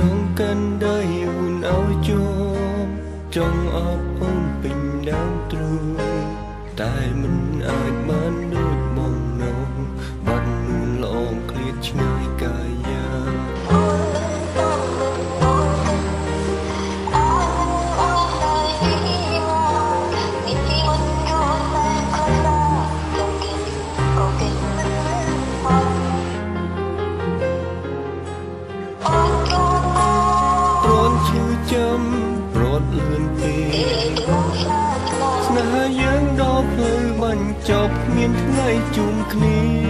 ចង់កាន់ដៃអូនឲ្យជាប់ចង់អបអូនពេញដើមទ្រូងតែមិនអាចបានដូច ត់លឿនពេកស្នេហាយើងដល់ផ្លូវបាញ់ចប់គ្មានថ្ងៃជុំគ្នា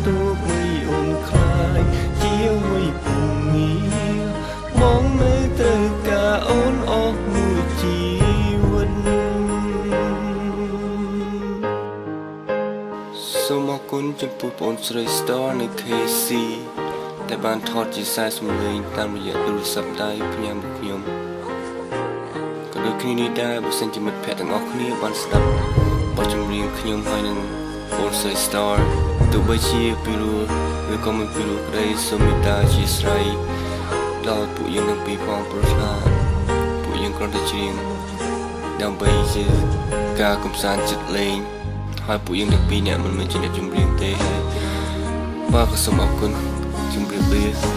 ស្នាទូបីអូនខ្លាយជាវ័យពុំងារបងនៅត្រូវការអូនអស់មួយជីវិតសូមអរគុណចំពោះបងស្រី Star នៅ KC ដែលបានថតជាខ្សែសំឡេងតាមរយៈទូរស័ព្ទដៃផ្ញើមកខ្ញុំក៏ដូចគ្នានេះដែរបើសិនជាមិត្តភក្តិទាំងអស់គ្នាបានស្ដាប់បទចម្រៀងខ្ញុំហើយនឹងបងស្រី Star ទោះបីជាពីរោះឬក៏មិនពីរោះក្តីសូមមេត្តាជាស្រ័យដល់ពួកយើងទាំងពីរផងព្រោះថាពួកយើងគ្រាន់តែច្រៀងដើម្បីជាការកំសាន្តចិត្តលេងហើយពួកយើងទាំងពីរនាក់មិនមែនជាអ្នកចម្រៀងទេហើយបាទក៏សូមអរគុណជម្រាបលា